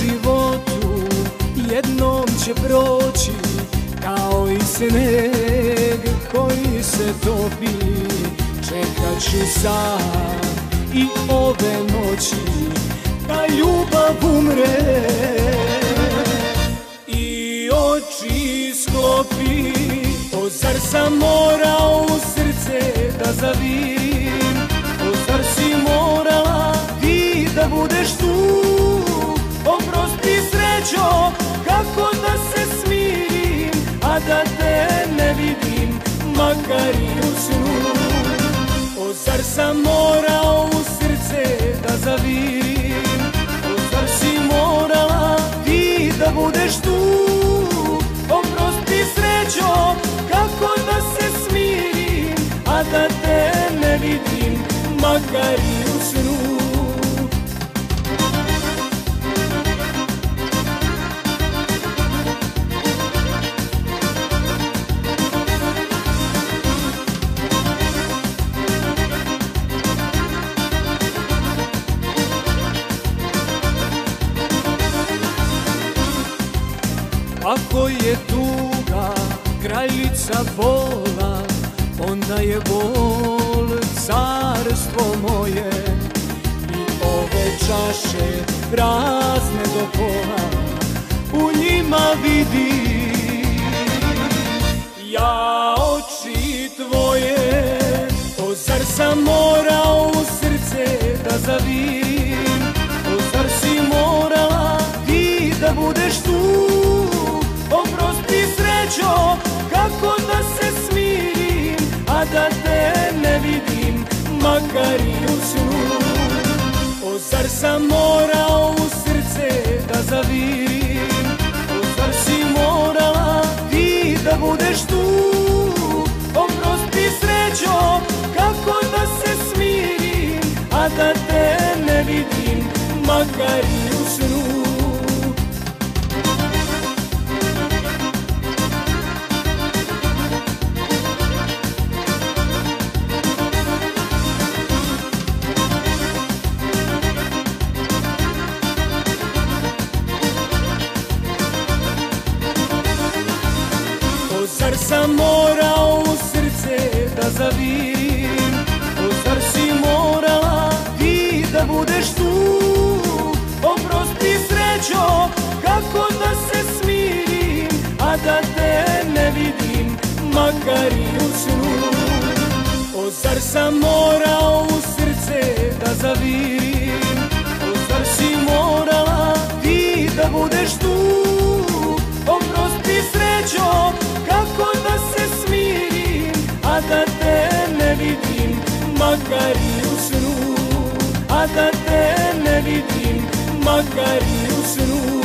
životu jednom će proći Kao i sneg koji se topi. Čekat ću sam i ove noći Da ljubav umre I oči sklopi. O zar sam morao A da te ne vidim makar i u snu. O zar sam morao u srce da zavirim? O zar si morala ti da budeš tu? Oprosti srećo kako da se smirim A da te ne vidim makar i u Ako je tuga kraljica bola Onda je bol carstvo moje. I ove čaše prazne do pola U njima vidi Ja oči tvoje. O zar sam morao u srce da zavirim O zar si morala ti da budeš tu O zar sam morao u srce da zavirim? O zar si morala ti da budeš tu? Oprosti srećo kako da se smirim A da te ne vidim makar sam morao u srce da zavirim O zar si morala ti da budeš tu. Oprosti srećo kako da se smirim A da te ne vidim makar i u snu. O zar sam morao u srce da zavirim makar i u snu